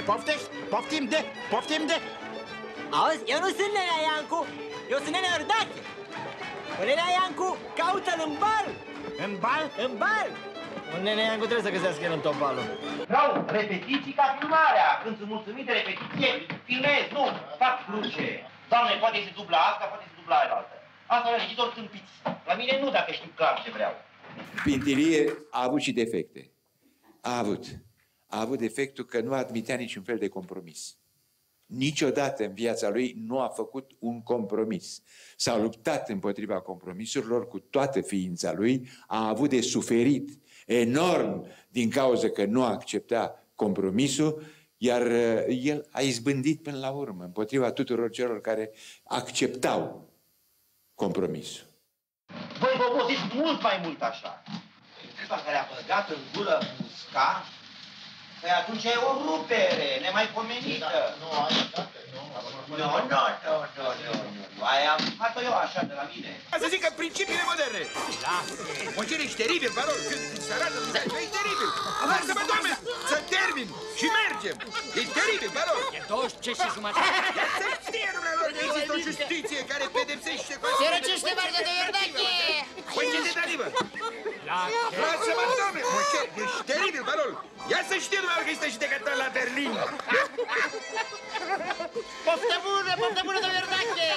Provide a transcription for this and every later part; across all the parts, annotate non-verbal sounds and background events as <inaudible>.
neneiancule. Nu mai poftești? Poftim de, poftim de. Auzi, eu nu sunt Nenea Iancu, eu sunt Nenea Ordache. Cu Nenea Iancu caută-l în bal, În bal? în bal. Un Nenea Iancu trebuie să găsească el în tot balul. Vreau repetiții ca filmarea. Când sunt mulțumit de repetiție, filmez, nu, fac cruce. Doamne, poate se dubla asta, poate se dubla aia altă. Asta la regitor tâmpiți. La mine nu, dacă știu clar ce vreau. Pintilie a avut și defecte. A avut. A avut defectul că nu admitea niciun fel de compromis. Niciodată în viața lui nu a făcut un compromis. S-a luptat împotriva compromisurilor cu toată ființa lui, a avut de suferit enorm din cauza că nu accepta compromisul, iar uh, el a izbândit până la urmă împotriva tuturor celor care acceptau compromisul. Voi vă oboziți mult mai mult așa. Clipa care a băgat în gură musca, păi atunci e o rupere nemaipomenită. Nu, nu, nu, nu, nu, nu, nu. Aia am făcut eu așa de la mine. Să zic că principiile moderne. Mocire, ești teribil, vă rog, când se arată în viață, ești teribil. Lasă-mă, doamne, să termin și mergem. E teribil, vă rog. E 26 și jumătate. Ia să știe, dumnealor, că există o justiție care pedepsește cu Se răcește vargă de Iordache! Păi ce tentativă? Lasă-mă, doamne, Moșer, ești teribil, vă rog. Ia să știe, dumnealor, că este și decatat la Berlin. Poftă bună, poftă bună de Iordache!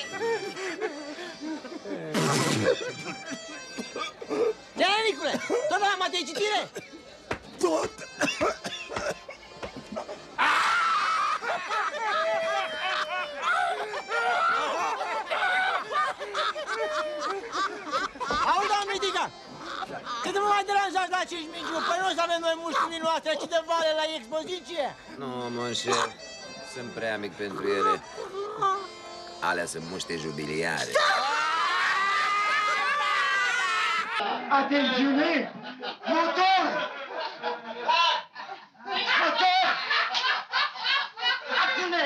Ce, Nicule? Tot la materie citire? Tot! Auzi, doamnă Mitica, cât nu mai deranjați la 5 mingi, păi nu o să avem noi mușchii noastre, ci de vale la expoziție. Nu, monșer, sunt prea mic pentru ele. Alea sunt muște jubiliare. Atențiune! Motor! Motor! Acțiune!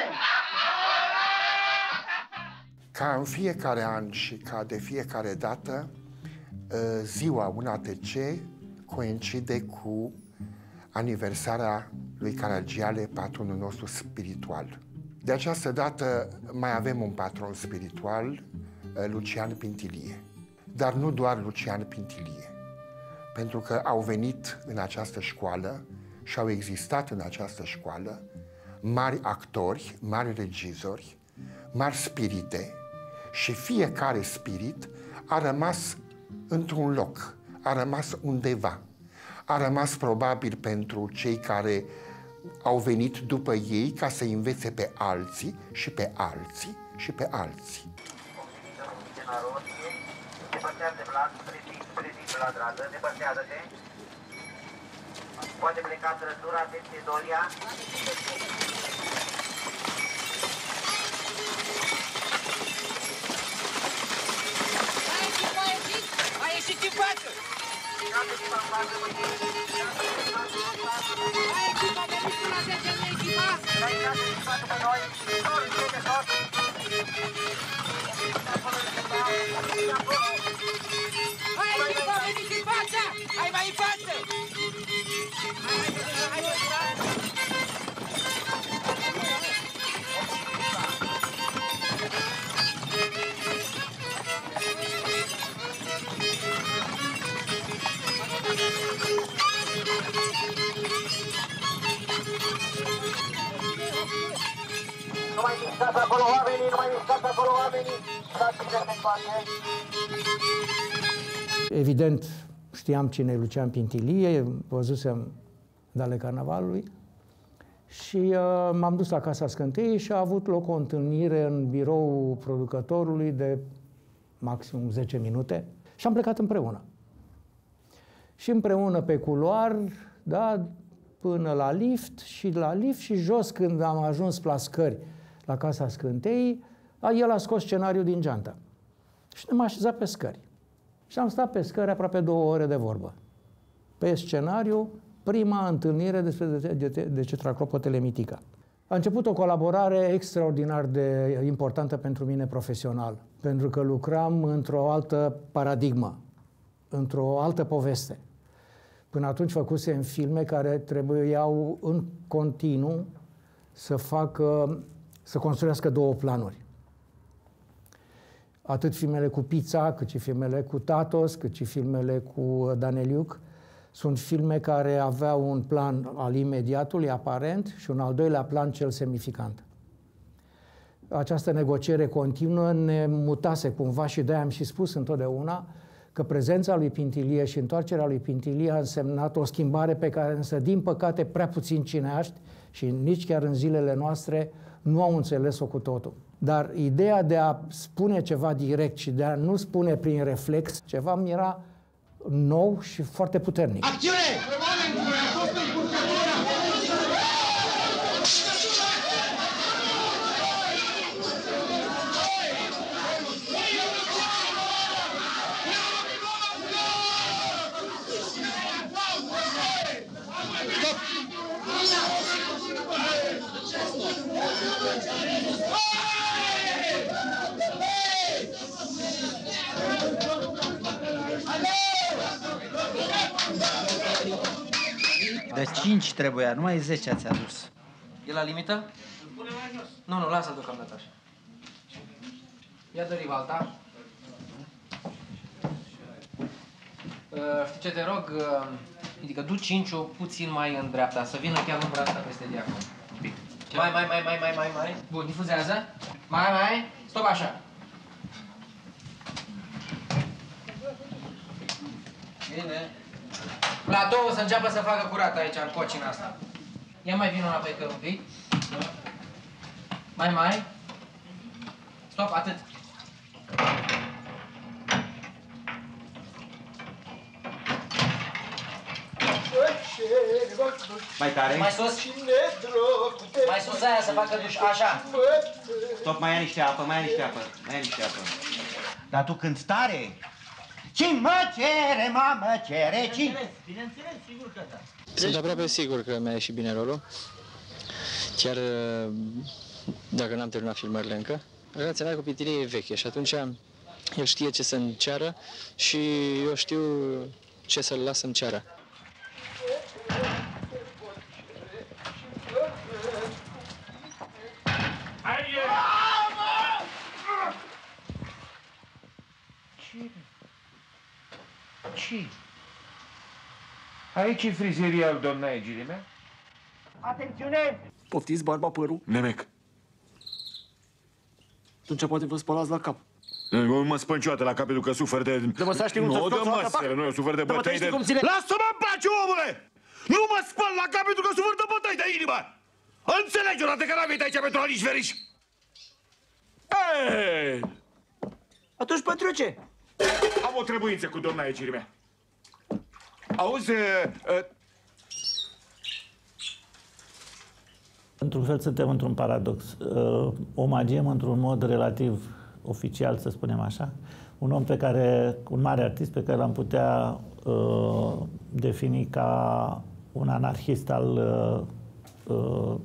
Ca în fiecare an și ca de fiecare dată, ă, ziua 1 ATC coincide cu aniversarea lui Caragiale, patronul nostru spiritual. De această dată mai avem un patron spiritual, ă, Lucian Pintilie. Dar nu doar Lucian Pintilie, pentru că au venit în această școală și au existat în această școală mari actori, mari regizori, mari spirite și fiecare spirit a rămas într-un loc, a rămas undeva. A rămas probabil pentru cei care au venit după ei ca să învețe pe alții și pe alții și pe alții. Depărtează Vlad, prezint, prezint la dradă, depărtează-te. Poate pleca trăsura, atenție Doria. A ieșit în față! A ieșit, a venit până la 10 în echipa! Hai, echipa, a venit în față! Hai mai în față! Hai, hai, hai, hai, hai, Nu mai mișcați acolo oamenii, nu mai mișcați acolo oamenii. Stați bine în spate. Evident, știam cine e Lucian Pintilie, văzusem dale carnavalului și uh, m-am dus la Casa Scânteiei și a avut loc o întâlnire în biroul producătorului de maximum 10 minute și am plecat împreună. Și împreună pe culoar, da, până la lift și la lift și jos când am ajuns la scări la Casa Scânteii, a, el a scos scenariul din geantă. Și ne-am așezat pe scări. Și am stat pe scări aproape două ore de vorbă. Pe scenariu, prima întâlnire despre de, de, de, de cetraclopotele mitica. A început o colaborare extraordinar de importantă pentru mine profesional, pentru că lucram într-o altă paradigmă, într-o altă poveste. Până atunci făcusem filme care trebuiau în continuu să facă, să construiască două planuri. Atât filmele cu Pizza, cât și filmele cu Tatos, cât și filmele cu Daneliuc, sunt filme care aveau un plan al imediatului, aparent, și un al doilea plan cel semnificant. Această negociere continuă ne mutase cumva și de-aia am și spus întotdeauna că prezența lui Pintilie și întoarcerea lui Pintilie a însemnat o schimbare pe care însă, din păcate, prea puțin cineaști și nici chiar în zilele noastre nu au înțeles-o cu totul. Dar ideea de a spune ceva direct și de a nu spune prin reflex ceva mi era nou și foarte puternic. Acțiune! De 5 trebuia, numai 10 ați adus. E la limită? Nu, nu, lasă-l deocamdată așa. Ia dă rivalta. Uh, știi ce te rog? Uh, adică du cinciul puțin mai în dreapta, să vină chiar umbra asta peste diacon. Un pic. Mai, mai, mai, mai, mai, mai, mai. Bun, difuzează. Mai, mai. Stop așa. Bine. Platou să înceapă să facă curat aici, în cocina asta. Ia mai vină înapoi că un pic. Mai, mai. Stop, atât. Mai tare? Mai sus. Mai sus aia să facă duș. Așa. Stop, mai ia niște apă, mai ia niște apă, mai ia niște apă. Dar tu cânti tare. Cine mă cere, mamă cere, cine? Bineînțeles, sigur că da. Sunt aproape sigur că mi-a ieșit bine rolul. Chiar uh, dacă n-am terminat filmările încă. Relația mea cu Pitilie e veche și atunci el știe ce să-mi ceară și eu știu ce să-l las să-mi ceară. Ce? Aici e frizeria lui doamna Egilimea? Atențiune! Poftiți barba părul? Nemec. Atunci poate vă spălați la cap. Nu mă spun niciodată la cap pentru că sufer de... Dă mă să știi cum Nu, să-ți dă scoți la mă, capac. nu, eu sufer de Dă mă, bătăi știi de... cum ține- Lasă-mă în pace, omule! Nu mă spăl la cap pentru că sufer de bătăi de inimă! Înțelegi odată că n-am venit aici pentru a nici veriș! Ei! Atunci pentru ce? Am o trebuință cu doamna Egirimea. Auzi, uh, Într-un fel suntem într-un paradox. Uh, Omagiem într-un mod relativ oficial, să spunem așa, un om pe care, un mare artist pe care l-am putea uh, defini ca un anarhist al uh, uh,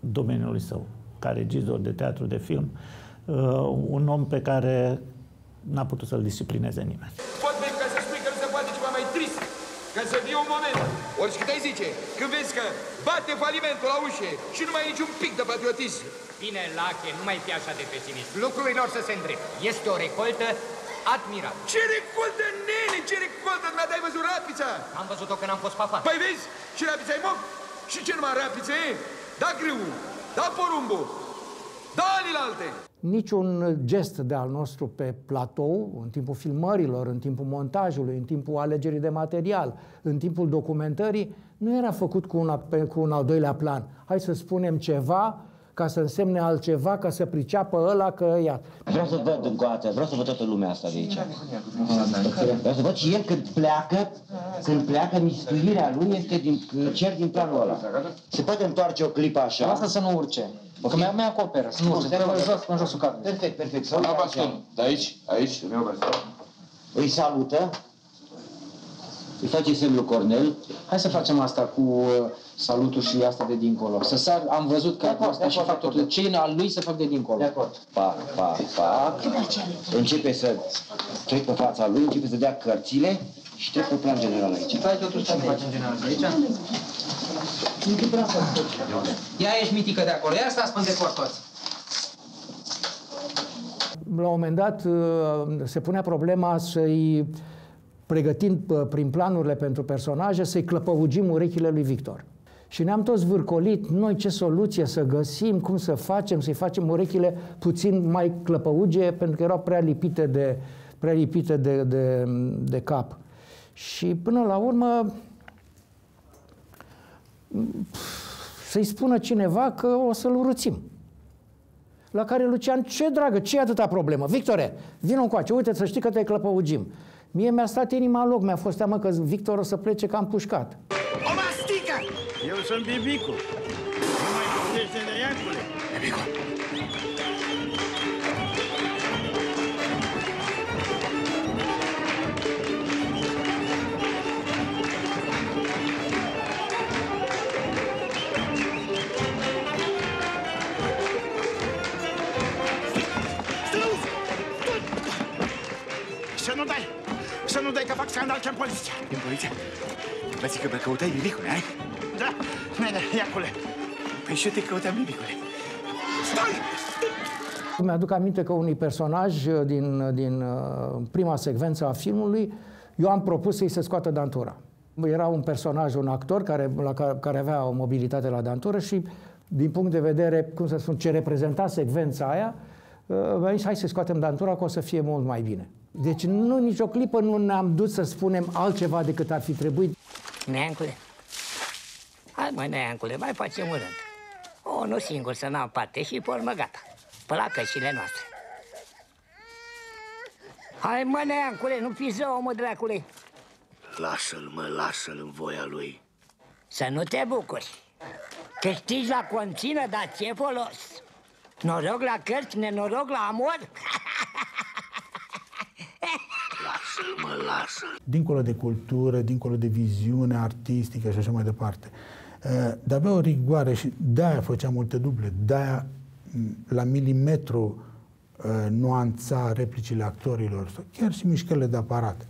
domeniului său, ca regizor de teatru, de film, uh, un om pe care n-a putut să-l disciplineze nimeni. Pot veni ca să spui că nu se poate ceva mai trist. Ca să fie un moment. Ori cât ai zice, când vezi că bate falimentul la ușe și nu mai ai niciun pic de patriotism. Bine, Lache, nu mai fi așa de pesimist. Lucrurile or să se îndrepte. Este o recoltă admirabilă. Ce recoltă, nene, ce recoltă? Mi-a dai văzut rapița? Am văzut-o când am fost papa. Păi vezi, și rapița e moc. Și ce numai rapiță e? Da grâu, da porumbul, da alilalte. Niciun gest de al nostru pe platou, în timpul filmărilor, în timpul montajului, în timpul alegerii de material, în timpul documentării, nu era făcut cu un, pe- cu un al doilea plan. Hai să spunem ceva ca să însemne altceva, ca să priceapă ăla că ia. Vreau să văd încă o dată, vreau să văd toată lumea asta de aici. Vreau să văd și el când pleacă, când pleacă, mistuirea lui este din cer din planul ăla. Se poate întoarce o clipă așa? Lasă să nu urce. Că mi-a, mi acoperă, să nu urce. Trebuie în jos, în josul cadrului. Perfect, perfect. Să uite așa. De aici, aici, îmi iau Îi salută, îi face semnul Cornel. Hai să facem asta cu uh, salutul și asta de dincolo. Să sar, am văzut că De acord, asta de și acord, fac de totul. acord. Cei al lui să fac de dincolo. De acord. Pac, pac, pac. Începe să trec pe fața lui, începe să dea cărțile Șterg plan general aici. Stai totuși să facem general aici? Ia ești mitică de acolo, ia stați până de cort toți. La un moment dat uh, se punea problema să-i, pregătind uh, prin planurile pentru personaje, să-i clăpăugim urechile lui Victor. Și ne-am toți vârcolit noi ce soluție să găsim, cum să facem, să-i facem urechile puțin mai clăpăuge, pentru că erau prea lipite de, prea lipite de, de, de cap. Și până la urmă să-i spună cineva că o să-l urâțim. La care Lucian, ce dragă, ce e atâta problemă? Victore, vină încoace, uite să știi că te clăpăugim. Mie mi-a stat inima în loc, mi-a fost teamă că Victor o să plece ca împușcat. O mastică! Eu sunt Bibicu. Nu dai că fac scandal ce în poliție! În poliție? Vă zic că mă căutai bibicule, ai? Da, nene, Iacule. Păi și eu te căutam bibicule. Stai! Mi-aduc aminte că unui personaj uh, din, din uh, prima secvență a filmului, eu am propus să-i se scoată dantura. Era un personaj, un actor care, la care, care avea o mobilitate la dantură și din punct de vedere, cum să spun, ce reprezenta secvența aia, uh, mi-a zis, hai să scoatem dantura că o să fie mult mai bine. Deci nu, nicio clipă nu ne-am dus să spunem altceva decât ar fi trebuit. Neancule, hai mă, neancule, mai facem un rând. O, nu singur să n-am parte și pe urmă gata. Pe la cășile noastre. Hai mă, neancule, nu fi zău, mă, dracule. Lasă-l, mă, lasă-l în voia lui. Să nu te bucuri. Câștigi la conțină, dar ce folos? Noroc la cărți, nenoroc la amor? Lasă-l, mă, lasă-l. dincolo de cultură, dincolo de viziune artistică și așa mai departe. Uh, Dar avea o rigoare și de-aia făcea multe duble, de-aia m, la milimetru uh, nuanța replicile actorilor, sau chiar și mișcările de aparat.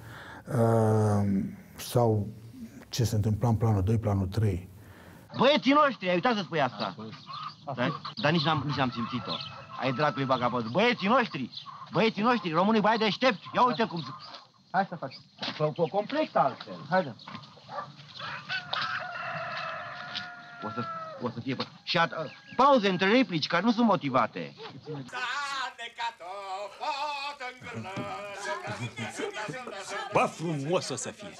Uh, Sau ce se întâmpla în planul 2, planul 3. Băieții noștri, ai uitat să spui asta. Dar, dar nici n-am, nici n-am simțit-o. Ai dracului vagabond. Băieții noștri, băieții noștri, românii bai deștepți. Ia uite cum... Hai să facem. Cu o complet altfel. Haide. O să, o să fie... Și a, pauze între replici care nu sunt motivate. Ba frumos o să fie.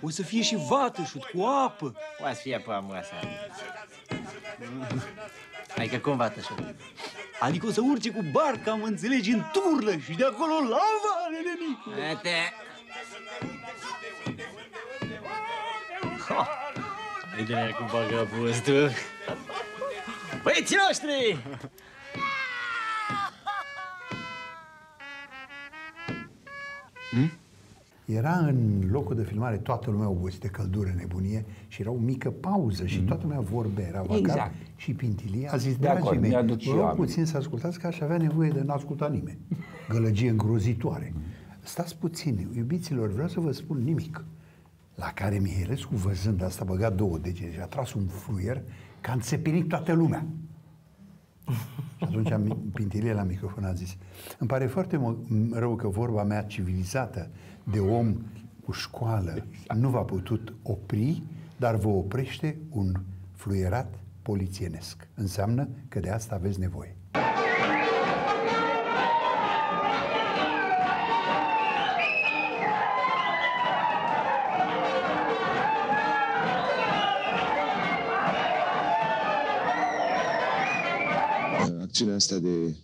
O să fie și vată cu apă. O să fie pămoasă. Adică cum vată Adică o să urce cu barca, mă înțelegi, în turlă și de acolo lava, nenenicu. Uite. Uite cu vagabostul. Băieții noștri! Era în locul de filmare toată lumea obosită, căldură, nebunie și era o mică pauză și toată lumea vorbea. Era Vacar Exact. și Pintilie. A zis, De dragii acord, mei, mi-aduc și vă eu rog aminte. puțin să ascultați că aș avea nevoie de n-asculta nimeni. <laughs> Gălăgie îngrozitoare. Stați puțin, iubiților, vreau să vă spun nimic. La care Mihelescu, văzând asta, a băgat două degete și a tras un fluier ca a înțepenit toată lumea. Și atunci am- Pintilie la microfon a zis, îmi pare foarte mo- rău că vorba mea civilizată de om cu școală nu v-a putut opri, dar vă oprește un fluierat polițienesc. Înseamnă că de asta aveți nevoie. acțiunea asta de,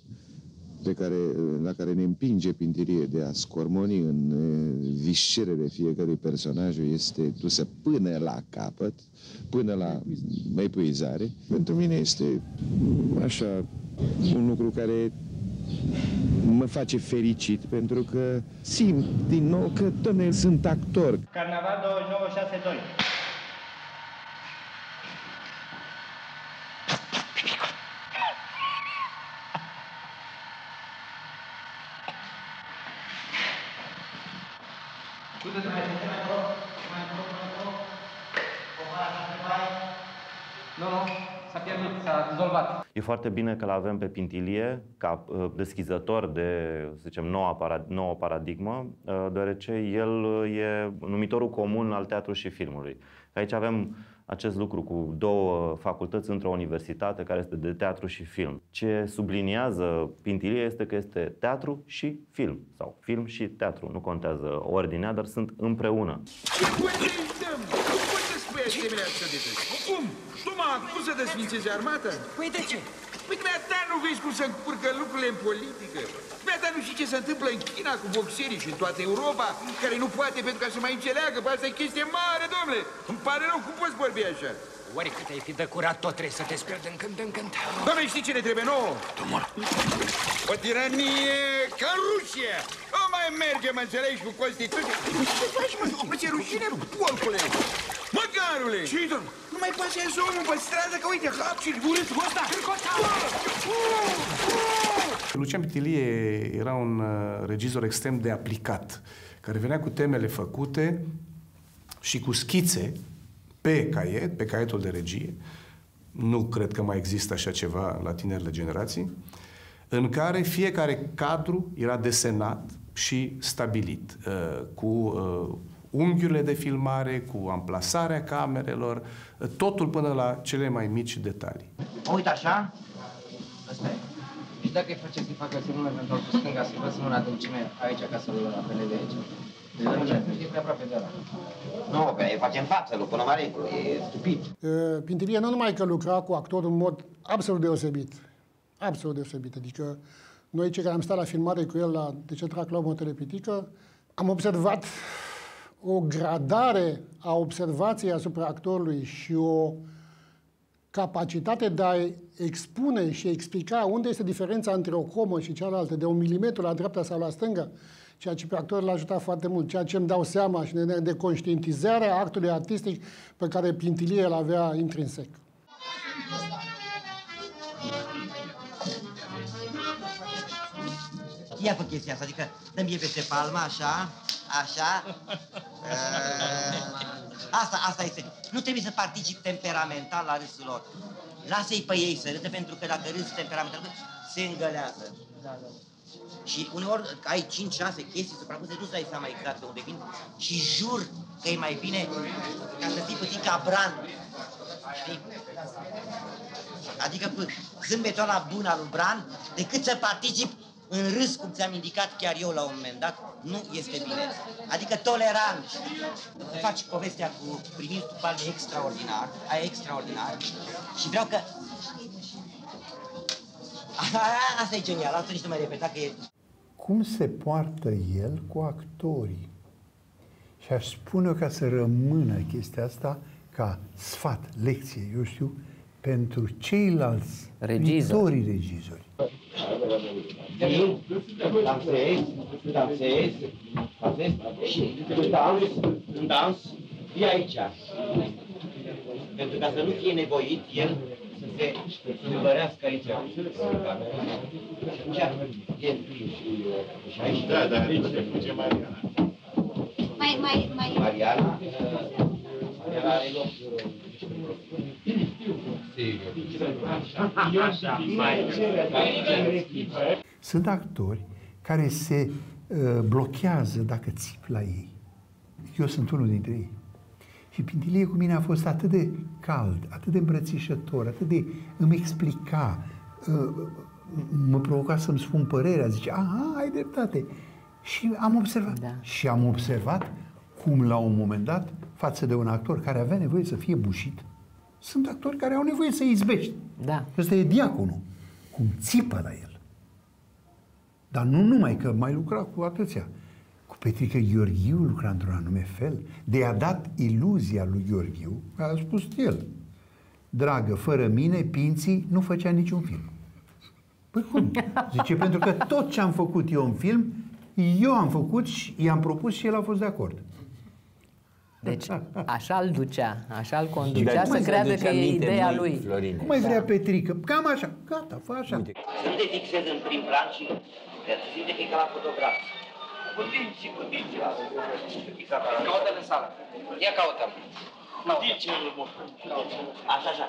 pe care, la care ne împinge Pintirie de a scormoni în eh, viscerele fiecărui personaj este dusă până la capăt, până la epuizare. Pentru mine este așa un lucru care mă face fericit pentru că simt din nou că, domne, sunt actor. Carnaval 2962. Nu, nu, s-a pierdut, s-a dizolvat. E foarte bine că l-avem pe Pintilie ca uh, deschizător de, să zicem, noua, para, nouă paradigmă, uh, deoarece el uh, e numitorul comun al teatrului și filmului. Aici avem acest lucru cu două facultăți într-o universitate care este de teatru și film. Ce subliniază Pintilie este că este teatru și film, sau film și teatru, nu contează ordinea, dar sunt împreună. Cum te uităm? Cum poți să spui asemenea absurdități? Cum? Tu mă acuză de sfințeze armata? Păi de ce? Păi dumneata nu vezi cum se încurcă lucrurile în politică? Dumneata nu știi ce se întâmplă în China cu boxerii și în toată Europa, care nu poate pentru ca să mai înțeleagă, pe asta e chestie mare, domnule! Îmi pare rău, cum poți vorbi așa? Oare cât ai fi de curat, tot trebuie să te speli din când în când. Doamne, știi ce ne trebuie nouă? O tiranie ca în Rusia! O mai mergem, înțelegi, cu Constituția? Ce faci, mă? Mă, ce rușine, porcule! Măcarule! ce domn? Nu mai pasează omul pe stradă, că uite, hap și urâtul ăsta! Lucian Pitilie era un uh, regizor extrem de aplicat, care venea cu temele făcute și cu schițe pe caiet, pe caietul de regie. Nu cred că mai există așa ceva la tinerile generații, în care fiecare cadru era desenat și stabilit, uh, cu uh, unghiurile de filmare, cu amplasarea camerelor, uh, totul până la cele mai mici detalii. Mă uit așa, Asta e. Și dacă îi face să-i facă semnul eventual cu stânga, să-i facă semnul adâncime aici, ca să-l apeleze aici. Deci dacă e prea aproape de ăla. nu, că îi face în față, lucrul numai regulă, e stupid. Uh, Pintilie nu numai că lucra cu actorul în mod absolut deosebit, absolut deosebit, adică noi cei care am stat la filmare cu el la Decentra Club Motelepitică, am observat o gradare a observației asupra actorului și o capacitate de a expune și explica unde este diferența între o comă și cealaltă, de un milimetru la dreapta sau la stânga, ceea ce pe actor l-a ajutat foarte mult, ceea ce îmi dau seama și de conștientizarea actului artistic pe care Pintilie îl avea intrinsec. Ia fă chestia asta, adică dă-mi mie peste palma, așa, așa. Uh, asta, asta este. Nu trebuie să particip temperamental la râsul lor. Lasă-i pe ei să râdă, pentru că dacă râzi temperamental, se îngălează. Da, da. Și uneori ai 5-6 chestii suprapuse, nu-ți dai seama exact de unde vin și jur că e mai bine ca să fii puțin ca Bran. Știi? Adică zâmbetul ăla bun al lui Bran, decât să particip în râs, cum ți-am indicat chiar eu la un moment dat, nu este bine. Adică tolerant. Faci povestea cu primitul tu palme extraordinar, ai extraordinar și vreau că... <laughs> Asta e genial, asta nici nu mai repeta că e... Cum se poartă el cu actorii? Și aș spune ca să rămână chestia asta ca sfat, lecție, eu știu, pentru ceilalți Regizori. viitorii regizori. Dansezi, dansezi, dansezi și în dans, în dans, fii aici. Pentru ca să nu fie nevoit el să se îmbărească aici. Și atunci, el și aici. Da, da, ce Mariana. Mai, mai, mai... Mariana, Mariana are loc Sunt actori care se uh, blochează dacă țip la ei. Eu sunt unul dintre ei. Și Pintilie cu mine a fost atât de cald, atât de îmbrățișător, atât de îmi explica, uh, mă provoca să-mi spun părerea, zice, aha, ai dreptate. Și am observat. Da. Și am observat cum la un moment dat, față de un actor care avea nevoie să fie bușit, sunt actori care au nevoie să izbești. Da. Ăsta e diaconul. Cum țipă la el. Dar nu numai că mai lucra cu atâția. Cu Petrică Gheorghiu lucra într-un anume fel. De a dat iluzia lui Gheorghiu, a spus el. Dragă, fără mine, Pinții nu făcea niciun film. Păi cum? Zice, pentru că tot ce am făcut eu în film, eu am făcut și i-am propus și el a fost de acord. Deci <laughs> așa îl ducea, așa îl conducea să creadă că e ideea lui. Cum mai vrea Petrică? Cam așa. Gata, fă așa. Să nu te fixezi în prim plan și să simte că e ca la fotograf. Cu dinți și cu dinți, lasă. Fixat sală. Ia caută Așa, așa.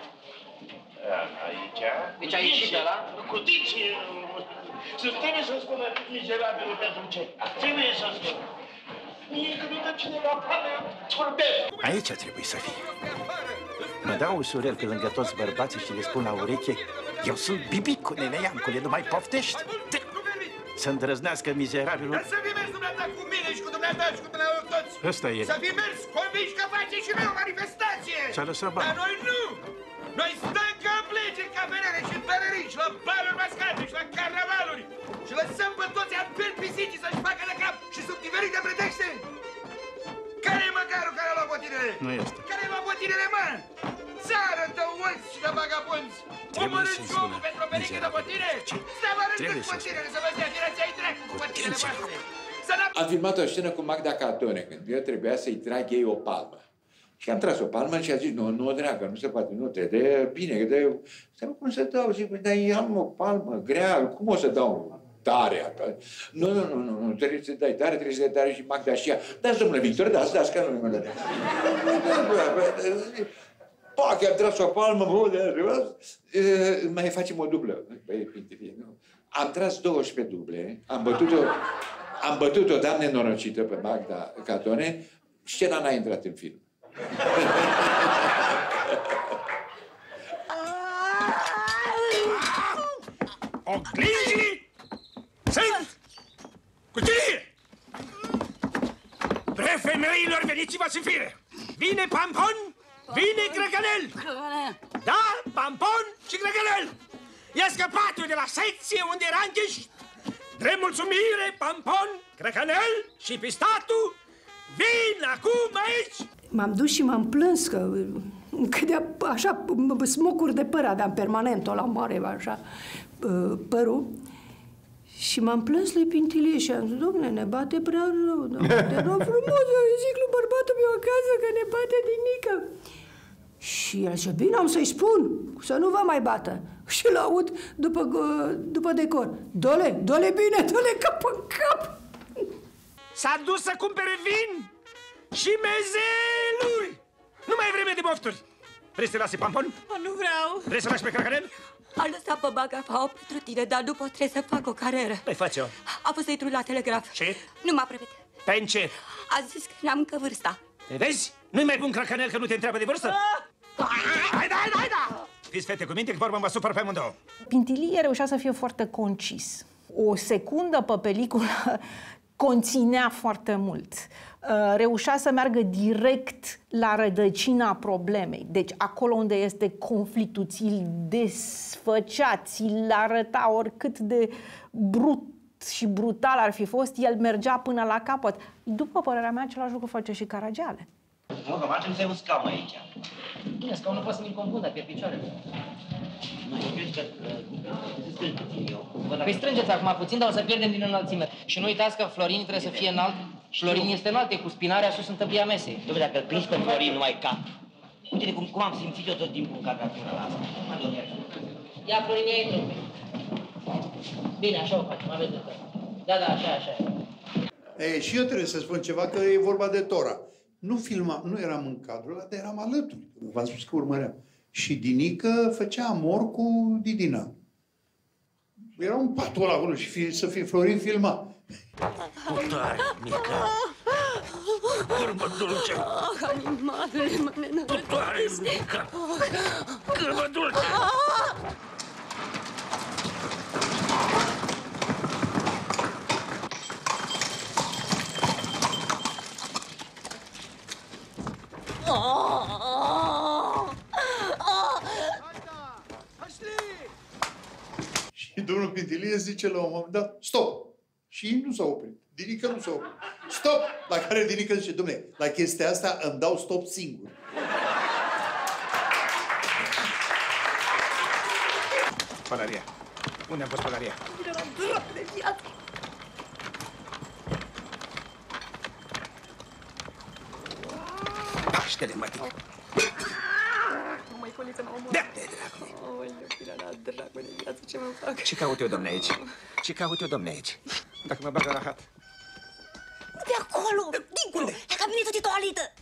Aici? Deci a ieșit ăla? Cu dici. Să trebuie să spună mizerabilul pentru ce. Trebuie să spună. Aici trebuie să fie. Mă dau ușurel pe lângă toți bărbații și le spun la ureche Eu sunt bibicu, nene Iancule, nu mai poftești? De... Să îndrăznească mizerabilul Dar să fii mers dumneata cu mine și cu dumneata și cu dumneata toți! Ăsta e. Să fii mers convins că face și noi o manifestație! Ce-a lăsat bani? Dar noi nu! Noi stăm ca plece în camerele și în pelerii și la baluri mascate și la carnavaluri și lăsăm pe toți alberi pisicii să-și facă de cap și sub diferite pretexte! Care e măcarul care a luat botinele? Nu este. Care a luat botinele, mă? Țară de oți și de vagabonzi! Trebuie Omorâți să-i și omul spună pentru o pereche de botine! Să vă arăt Trebuie cu să botinele, să vă dea tirați ai dracu cu botinele voastre! Să n Am filmat o scenă cu Magda Catone, când eu trebuia să-i trag ei o palmă. Și am tras o palmă și a zis, nu, nu, dragă, nu se poate, nu te, de bine, de... Să cum să dau? Zic, "Păi, dar eu am o palmă grea, cum o să dau tare? Asta? Nu, nu, nu, nu, nu, trebuie să dai tare, trebuie să dai tare și Magda și ea. Dați, domnule Victor, dați, dați, că nu mă Pac, am tras o palmă, bă, de mai facem o dublă. Băi, Pintilie, nu. Am tras 12 duble, am bătut-o, am bătut-o, doamne norocită, pe Magda Catone, scena n-a intrat în film. <laughs> femeilor, veniți-vă în fire! Vine Pampon, vine Grăgănel! Da, Pampon și Grăgănel! E scăpatul de la secție unde era închiși! Drept mulțumire, Pampon, Grăgănel și Pistatu vin acum aici! M-am dus și m-am plâns că câdea așa smocuri de păr aveam permanent, o la mare, așa, uh, părul. Și m-am plâns lui Pintilie și am zis, domnule, ne bate prea rău, domnule, te rog frumos, eu îi zic lui bărbatul meu acasă că ne bate din nică. Și el zice, bine, am să-i spun, să nu vă mai bată. <laughs> Și îl aud după, uh, după decor. Dole, dole bine, dole cap în cap. S-a dus să cumpere vin și mezeluri! Nu mai e vreme de mofturi! Vrei să te lase Pampon? Nu vreau. Vrei să lași pe Crăcănel? A lăsat pe Bagafau pentru tine, dar după trebuie să fac o carieră. Păi face-o. A fost să-i la telegraf. Ce? Nu m-a privit. Pe ce? A zis că n-am încă vârsta. Te vezi? Nu-i mai bun Crăcănel că nu te întreabă de vârstă? Hai, da, hai, da! Fiți fete cu minte că vorba mă supăr pe amândouă. Pintilie reușea să fie foarte concis. O secundă pe peliculă conținea foarte mult. Uh, Reușea să meargă direct la rădăcina problemei. Deci acolo unde este conflictul, ți-l desfăcea, ți-l arăta oricât de brut și brutal ar fi fost, el mergea până la capăt. După părerea mea, același lucru face și Caragiale. Nu, că facem să iau un scaun aici. Bine, scaunul poate să mi-l compun, dar pierd picioarele. Nu, eu cred că uh, strâng puțin eu. Văd Păi strângeți acum puțin, dar o să pierdem din înălțime. Și nu uitați că Florin trebuie să fie înalt. Florin este înalt, e cu spinarea sus în tăbia mesei. Dom'le, dacă îl prinzi pe Florin, nu ai cap. Uite cum, cum am simțit eu tot timpul în cadatura asta. Mă, domnule. Ia, Florin, ia intră. Bine, așa o facem, aveți dreptate. Da, da, așa, așa. E, și eu trebuie să spun ceva, că e vorba de Tora. Nu filmam, nu eram în cadrul ăla, dar eram alături. V-am spus că urmăream. Și Dinică făcea amor cu Didina. Era un patul ăla acolo și fi, să fie Florin filma. Putare, mică. Cârbă dulce. Ah, animalele mă nenărătesc. Putare, mică. Cârbă dulce. Și domnul Pintilie zice la un moment dat, stop! Și ei nu s-au oprit. Dinică nu s-a oprit. Stop! La care Dinică zice, domnule, la chestia asta îmi dau stop singur. Pălăria. Unde am pus pălăria? de viață. Paște-le, mătii. Nu mai poliță m-a omorât. Da, de dracu. Aoleu, pirana, dracu de viață, ce mă fac? Ce caut eu, domne, aici? Ce caut eu, domne, aici? Dacă mă bagă la hat. De acolo, dincolo, la cabinetul de toaletă.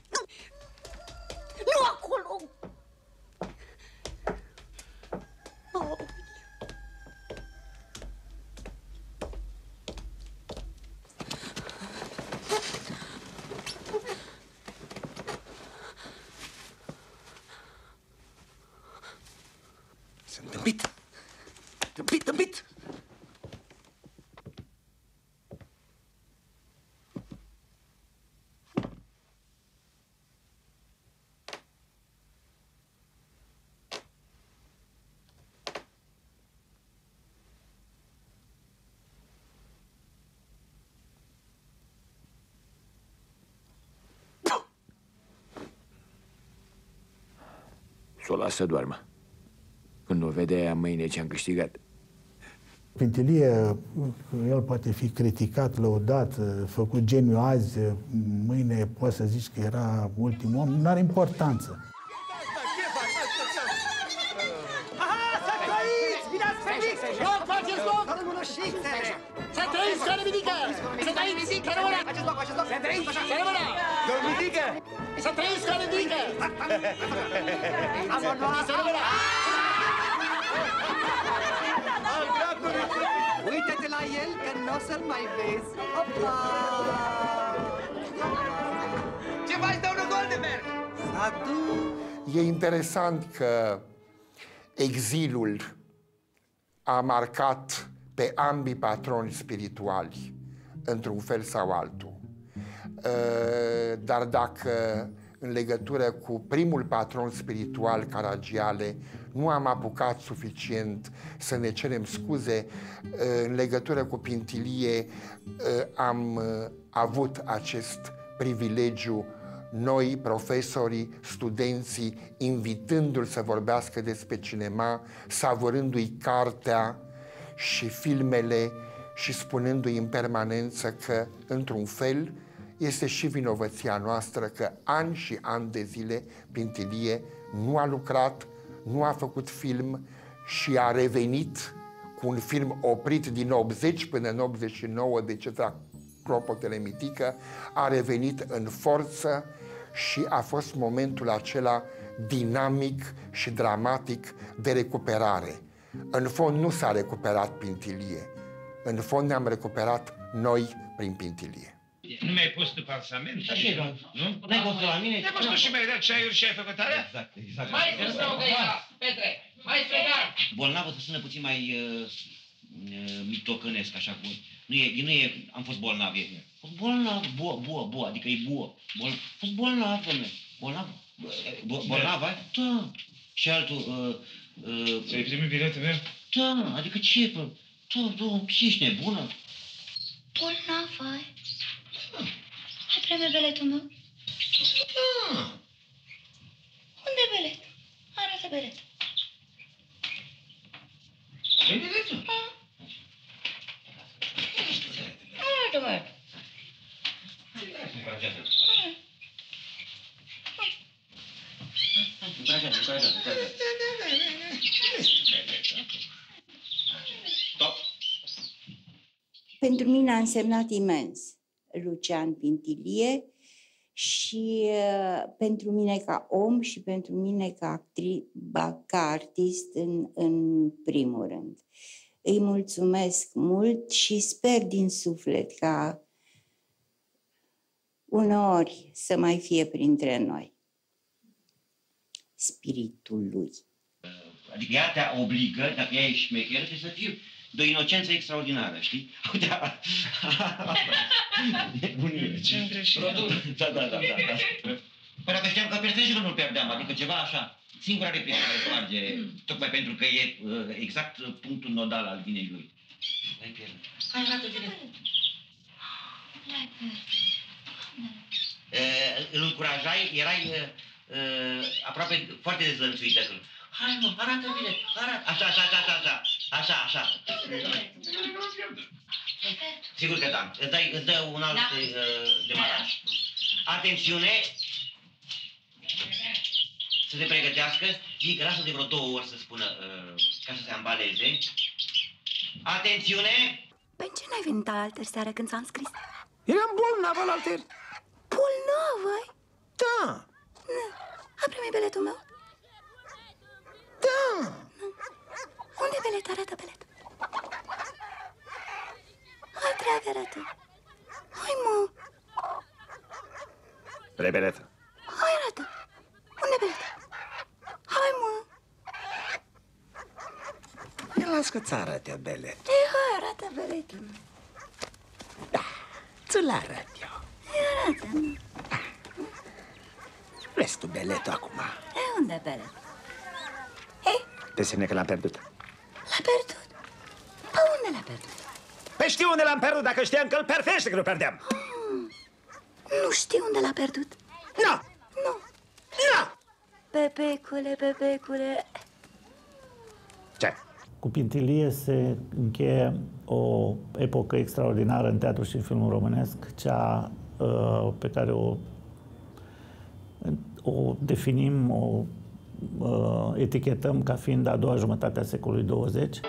să o las să doarmă. Când o vedea ea mâine ce am câștigat. Pintilie, el poate fi criticat, lăudat, făcut geniu azi, mâine poți să zici că era ultimul om, nu are importanță. Loc, faceți loc! Să trăiți, care ridică! Să trăiți, să rămână! Faceți loc, faceți loc! Să trăiți, să rămână! Că ridică! Să trăiți, care ridică! Am onoarea să rămână! Uită-te la el că nu o să-l mai vezi. Opa! Ce faci, domnul Goldenberg? Satu! E interesant că exilul a marcat pe ambii patroni spirituali, într-un fel sau altul. Uh, Dar dacă în legătură cu primul patron spiritual, Caragiale, nu am apucat suficient să ne cerem scuze, uh, în legătură cu Pintilie uh, am avut acest privilegiu noi, profesorii, studenții, invitându-l să vorbească despre cinema, savurându-i cartea și filmele și spunându-i în permanență că, într-un fel, este și vinovăția noastră că ani și ani de zile Pintilie nu a lucrat, nu a făcut film și a revenit cu un film oprit din 80 până în 89 de cetra clopotele mitică, a revenit în forță și a fost momentul acela dinamic și dramatic de recuperare. În fond nu s-a recuperat Pintilie, în fond ne-am recuperat noi prin Pintilie. Nu mi-ai pus tu pansament? Așa e, domnul. Nu? N-ai văzut la mine? Te-ai pus tu și mi-ai dat ceaiuri și ai făcut alea? Exact, exact. Mai stau de ea, Petre! Mai stregar! Bolnavă să sună puțin mai uh, uh, mitocănesc, așa cum... Nu e, nu e, am fost bolnav, e... Fost bolnav, buă, buă, buă, adică e buă. Bol, fost bolnav, domnule. Bolnav. Bo- Bolnav, ai? Da. Și altul... Uh, uh, Ți-ai primit biletul meu? Da, adică ce, bă? Da, da, ești nebună? Bolnav ai? Ai primit biletul meu? Da. Unde e bilet? Arată bilet. Ce biletul? Arată, mă. Încurajează, încurajează, încurajează. Stop. Pentru mine a însemnat imens Lucian Pintilie și uh, pentru mine ca om și pentru mine ca, actri, ba, ca artist în, în primul rând. Îi mulțumesc mult și sper din suflet ca uneori să mai fie printre noi spiritul lui. Adică ea te obligă, dacă ea e șmecheră, trebuie să fie de o inocență extraordinară, știi? <laughs> Uite, Nebunie. <laughs> <laughs> Ce greșit. Da, da, da, da. da. Păi dacă știam că pierdeam și că nu-l pierdeam, adică ceva așa. Singura replică care sparge, tocmai pentru că e uh, exact uh, punctul nodal al vinei lui. L-ai pierdut. Hai, arată direct. Uh, îl încurajai, erai uh, uh, aproape foarte dezlănțuită. când, Hai mă, arată bine, arată. Așa, așa, așa, așa, așa, așa, așa. Sigur că da. Îți, dai, îți dă un alt Da. uh, demaraj. Atențiune! Să se pregătească. Zic, lasă de vreo două ori să spună, uh, ca să se ambaleze. Atențiune! Păi ce n-ai venit alaltă seară când ți-am scris? Eram bolnav al alter. Bolnavă Da, Am primit biletul meu? da. Unde e bilet? Arată biletul. Hai, dragă, arată. Hai, mă. Rebelet. Hai, arată. Unde e biletul? Hai, mă. Las că ți arăt belet. Ei, hai, arată biletul. Ți-l arăt eu. Ei, arată, mă. Vezi tu beletul acum. Ei, unde e biletul? Te semne că l-am pierdut. L-a pierdut. Pe unde l-a pierdut? Păi știu unde l-am pierdut, dacă știam că îl perfește că nu pierdeam. Nu știu unde l-a pierdut. Nu! Nu. Nu! Pepecule, Pepecule. Ce? Cu Pintilie se încheie o epocă extraordinară în teatru și în filmul românesc, cea uh, pe care o, o definim, o uh, etichetăm ca fiind a doua jumătate a secolului 20.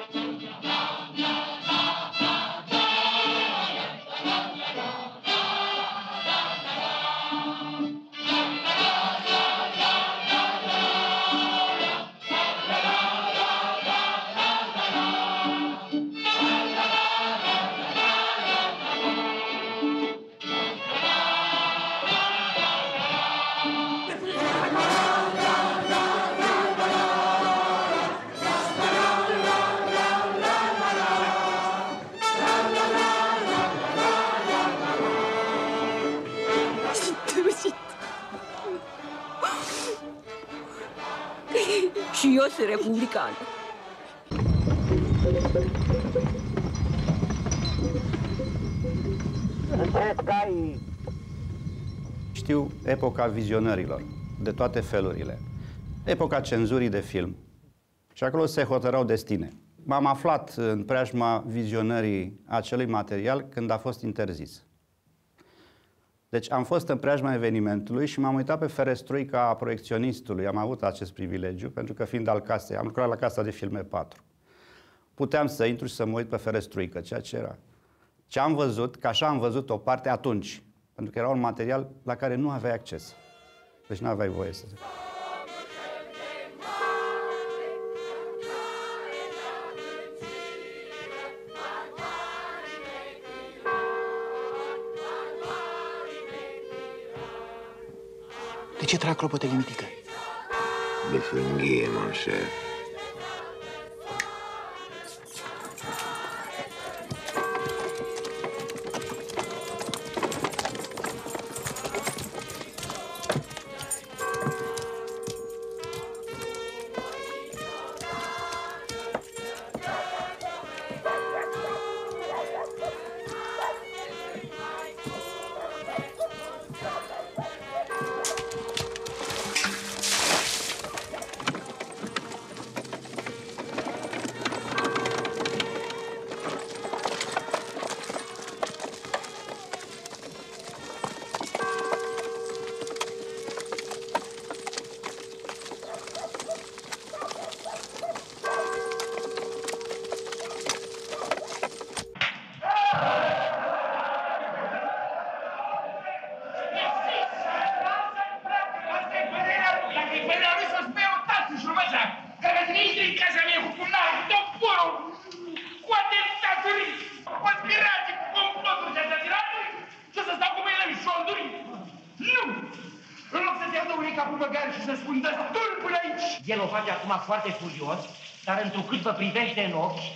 Epoca vizionărilor, de toate felurile. Epoca cenzurii de film. Și acolo se hotărau destine. M-am aflat în preajma vizionării acelui material când a fost interzis. Deci am fost în preajma evenimentului și m-am uitat pe ferestruica a proiecționistului. Am avut acest privilegiu, pentru că fiind al casei, am lucrat la Casa de Filme 4. Puteam să intru și să mă uit pe ferestruică, ceea ce era. Ce am văzut, că așa am văzut o parte atunci, pentru că era un material la care nu aveai acces. Deci nu aveai voie să... De ce trag clopotele mitică? De frânghie, mon cher. Acum foarte furios, dar întrucât vă privește în ochi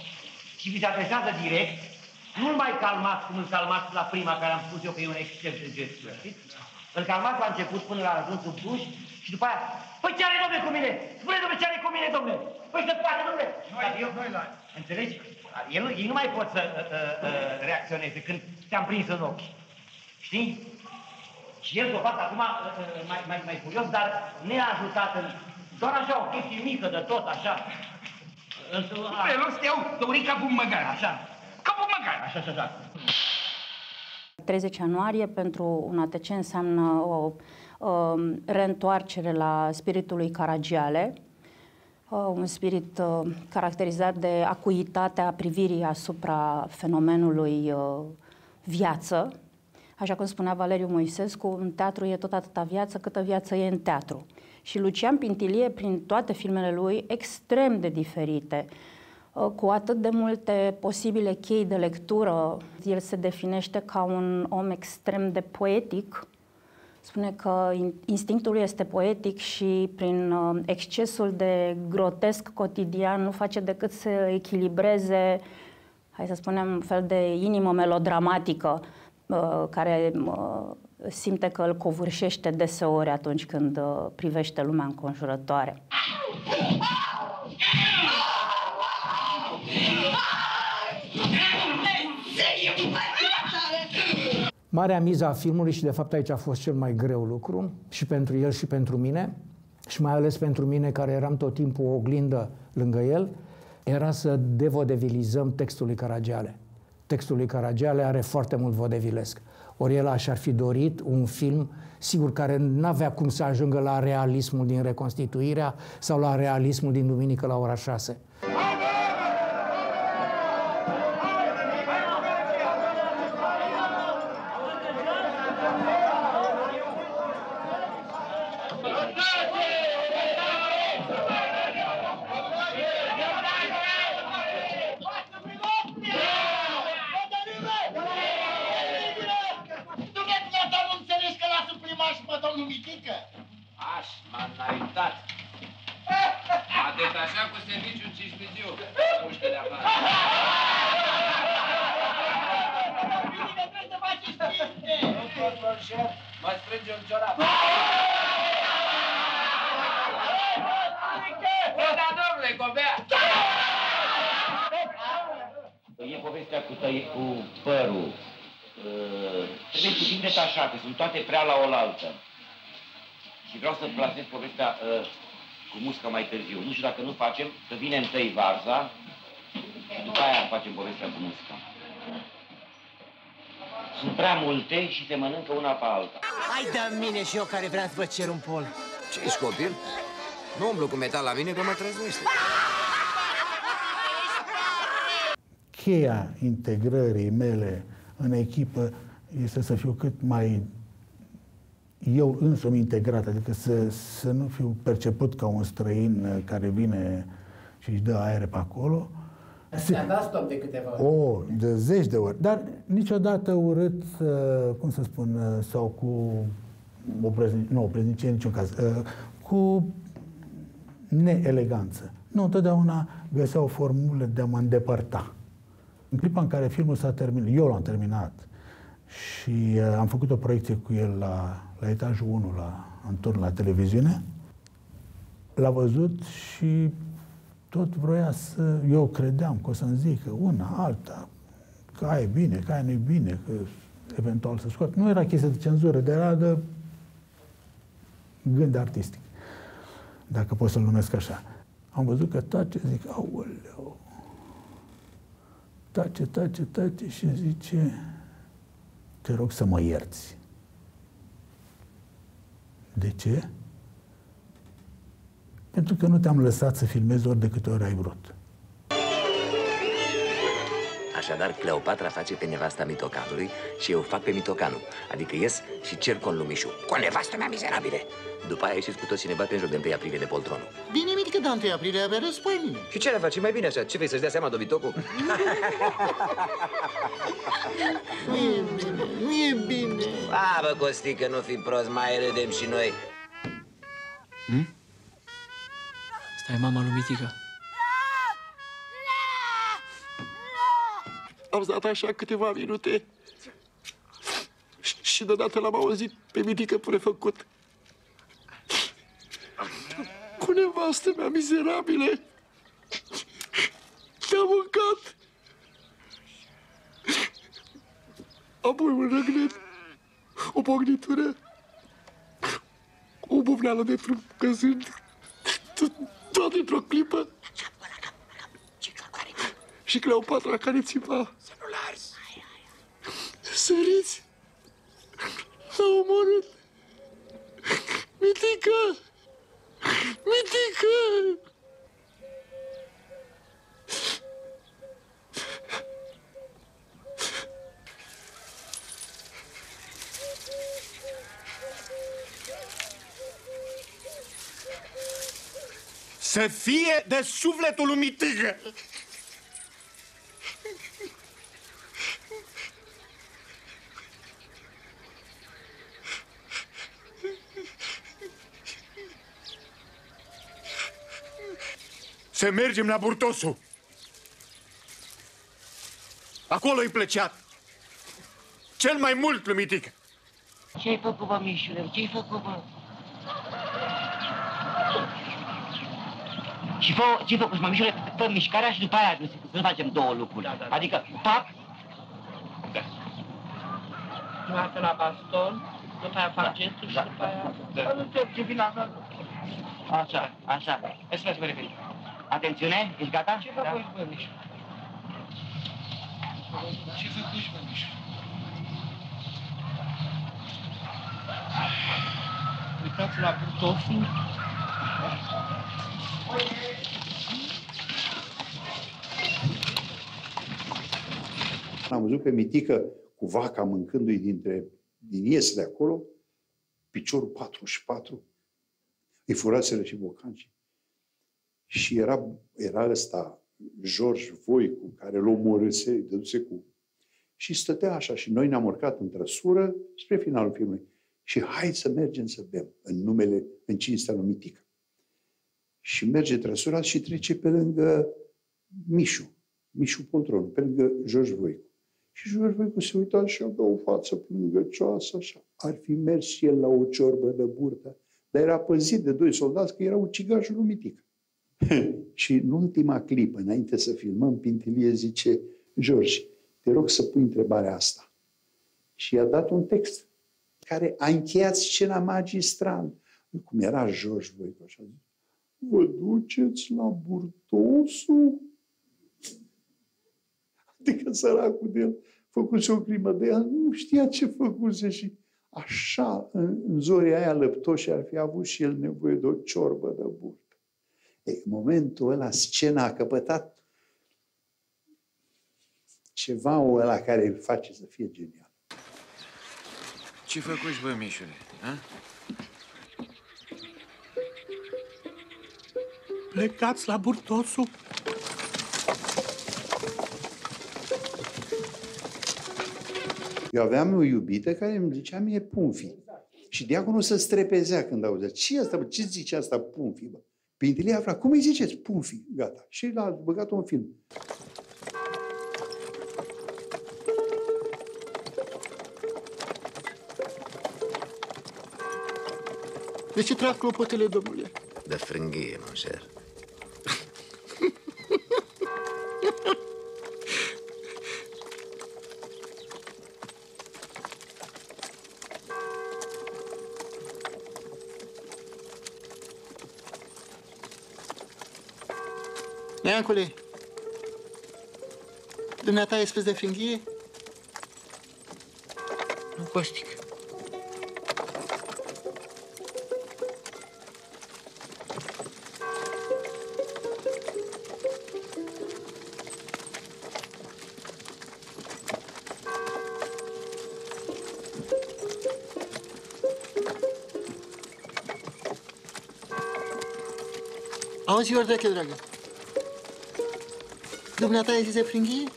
și vi se adresează direct, nu-l mai calmați cum îl calmați la prima care am spus eu că e un exces de gestură, știți? Îl calmați la început până la ajuns în puș și după aia, păi ce are domne cu mine? Spune domne ce are cu mine, domne? Păi să poate, domne! Noi, eu, noi la... Înțelegi? El, ei nu mai pot să uh, uh, uh, reacționeze când te-am prins în ochi. Știi? Și el o fac acum uh, uh, mai, mai, mai furios, dar neajutat în doar așa o chestie mică de tot, așa. Pe loc să te iau de urica cu măgar. Așa. Ca cu măgar. Așa, așa, așa. 30 ianuarie pentru un ATC înseamnă o uh, reîntoarcere la spiritul lui Caragiale, uh, un spirit uh, caracterizat de acuitatea privirii asupra fenomenului uh, viață. Așa cum spunea Valeriu Moisescu, în teatru e tot atâta viață câtă viață e în teatru. Și Lucian Pintilie, prin toate filmele lui, extrem de diferite, uh, cu atât de multe posibile chei de lectură. El se definește ca un om extrem de poetic. Spune că in- instinctul lui este poetic și prin uh, excesul de grotesc cotidian nu face decât să echilibreze, hai să spunem, un fel de inimă melodramatică uh, care uh, simte că îl covârșește deseori atunci când uh, privește lumea înconjurătoare. Marea miză a filmului și de fapt aici a fost cel mai greu lucru și pentru el și pentru mine și mai ales pentru mine, care eram tot timpul o oglindă lângă el, era să devodevilizăm textul lui Caragiale. Textul lui Caragiale are foarte mult vodevilesc. Ori el și-ar fi dorit un film, sigur, care n-avea cum să ajungă la realismul din Reconstituirea sau la realismul din Duminică la ora 6. Mă strânge un ciorap. Bă, da, domnule, copea! E povestea cu, tăi, cu părul. Uh, trebuie puțin detașate, sunt toate prea la oaltă. Și vreau să plasez povestea uh, cu musca mai târziu. Nu știu dacă nu facem, că vine întâi varza și după aia facem povestea cu musca. Sunt prea multe și se mănâncă una pe alta. Hai de mine și eu care vreau să vă cer un pol. Ce ești copil? Nu umblu cu metal la mine că mă trăznește. cheia integrării mele în echipă este să fiu cât mai eu însumi integrat, adică să, să nu fiu perceput ca un străin care vine și își dă aer pe acolo. Ți-a dat stop de câteva ori. O, de zeci de ori. Dar niciodată urât, uh, cum să spun, uh, sau cu o preznicie, nu, o preznicie în niciun caz, uh, cu neeleganță. Nu, întotdeauna găseau formule de a mă îndepărta. În clipa în care filmul s-a terminat, eu l-am terminat și uh, am făcut o proiecție cu el la, la etajul 1, la, în turn la televiziune, l-a văzut și tot vroia să... Eu credeam că o să-mi zică una, alta, că aia e bine, că aia nu e bine, că eventual să scot. Nu era chestie de cenzură, dar era de gând artistic, dacă pot să-l numesc așa. Am văzut că tace, zic, aoleu, tace, tace, tace și zice, te rog să mă ierți. De ce? Pentru că nu te-am lăsat să filmezi ori de câte ori ai vrut. Așadar, Cleopatra face pe nevasta Mitocanului și eu fac pe Mitocanul. Adică ies și cer con lumișu. Cu nevastă mea mizerabile. După aia ieșiți cu toți și ne batem joc de 1 aprilie de poltronul. Bine, mică, de 1 aprilie abia răspoi mine. Și ce ne face mai bine așa? Ce vrei să-și dea seama, Dovitocu? <laughs> Nu e bine, nu e bine. A, bă, Costică, nu fi prost, mai râdem și noi. Asta e mama lui Mitică. Am stat așa câteva minute și- și deodată l-am auzit pe mitică prefăcut. Cu nevastă mea mizerabile. Și-a mâncat. Apoi un răgnet, o pognitură, o bufneală de trup căzând, to- tot într-o clipă. Și Cleopatra care țipa. Să nu larzi. Săriți. S-a omorât. Mitică! Mitică! Să fie de sufletul lui Mitigă! Să mergem la Burtosu. Acolo îi plăcea cel mai mult lui Mitică. Ce-ai făcut, bă, Mișule? Ce-ai făcut, bă? Și fă, ce-ai făcut, mă, Mișule? Fă mișcarea și după aia să nu facem două lucruri. Adică, pap, Prima dată la baston, după aia fac gestul și după aia... Da. Nu te ce vin acasă. Așa, așa. Hai să faci verific. Atențiune, ești gata? Ce faci, bă, Mișu? Ce faci, bă, Mișu? Uitați la burtosul. Am văzut pe mitică cu vaca mâncându-i dintre, din iesle acolo, piciorul 44, îi furaseră și bocancii. Și era, era ăsta, George Voicu, care l omorâse, îi dăduse cu... Și stătea așa și noi ne-am urcat în trăsură spre finalul filmului. Și hai să mergem să bem în numele, în cinstea lui Mitică. Și merge trăsura și trece pe lângă Mișu, Mișu Poltron, pe lângă George Voicu. Și George Voicu se uita și avea o față plângăcioasă, așa. Ar fi mers și el la o ciorbă de burtă, dar era păzit de doi soldați că era ucigașul lui Mitică. <laughs> și în ultima clipă, înainte să filmăm, Pintilie zice, George, te rog să pui întrebarea asta. Și i-a dat un text care a încheiat scena magistral. Cum era George Voicu, așa zice, vă duceți la Burtosu? Adică săracul de el făcuse o crimă de el, nu știa ce făcuse și așa, în, în zoria aia lăptoșe, ar fi avut și el nevoie de o ciorbă de burtă. E, în momentul ăla, scena a căpătat ceva ăla care îl face să fie genial. Ce făcuși, bă, Mișule? A? Plecați la Burtosu. Eu aveam o iubită care îmi zicea mie Punfi. Și diaconul se strepezea când auzea. Ce asta, bă? Ce zice asta Punfi, bă? Pintilie afla, cum îi ziceți? Punfi. Gata. Și l-a băgat un film. De ce trag clopotele, domnule? De frânghie, mon cher. Neancule, dumneata ai spus de fringhie? Nu, Coștic. Auzi, Iordache, dragă. Dumneata ai zis de fringhie?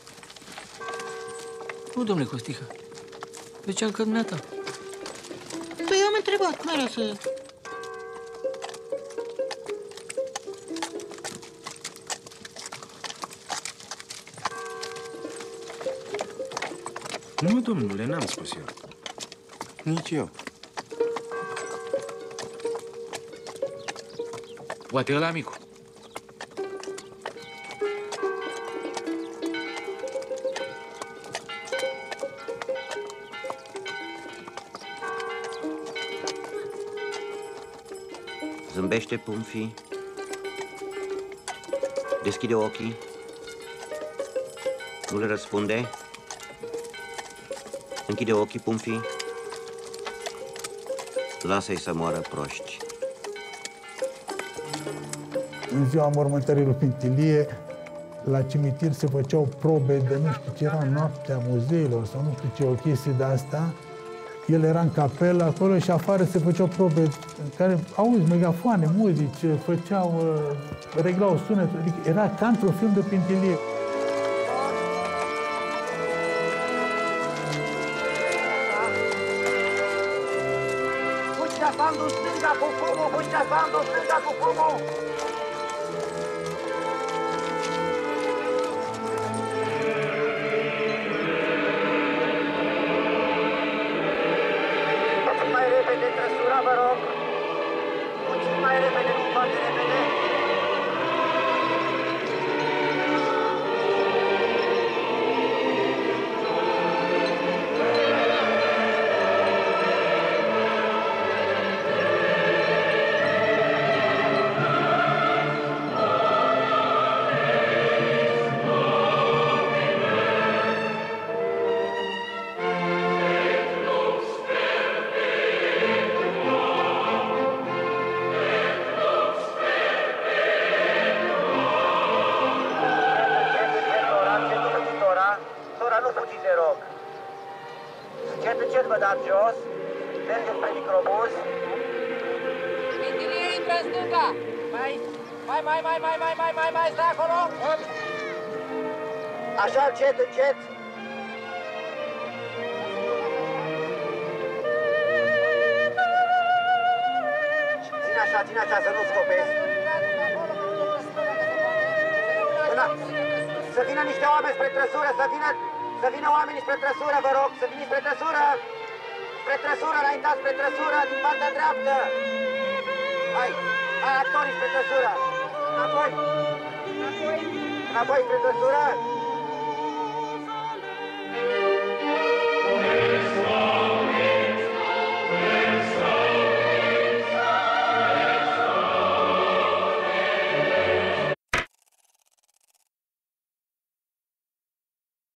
Nu, domnule Costică. Ziceam că dumneata. Păi eu am întrebat, nu era să... Nu, domnule, n-am spus eu. Nici eu. Poate ăla micu. Zâmbește, Pumfi. Deschide ochii. Nu le răspunde. Închide ochii, Pumfi. Lasă-i să moară proști. În ziua mormântării lui Pintilie, la cimitir se făceau probe de nu știu ce era noaptea muzeilor sau nu știu ce, o chestie de asta. El era în capelă acolo și afară se făceau probe în care, auzi, megafoane, muzici, făceau, uh, reglau sunetul, adică era ca într-un film de Pintilie. Puștea Sandu stânga cu fumul, puștea Sandu stânga cu fumul! Încet, încet. Ține așa, ține așa, să nu scopezi. Până, să vină niște oameni spre trăsură, să vină, să vină oamenii spre trăsură, vă rog, să vină spre trăsură. Spre trăsură, înaintați spre trăsură, din partea dreaptă. Hai, hai, actorii spre trăsură. Înapoi. Înapoi spre trăsură.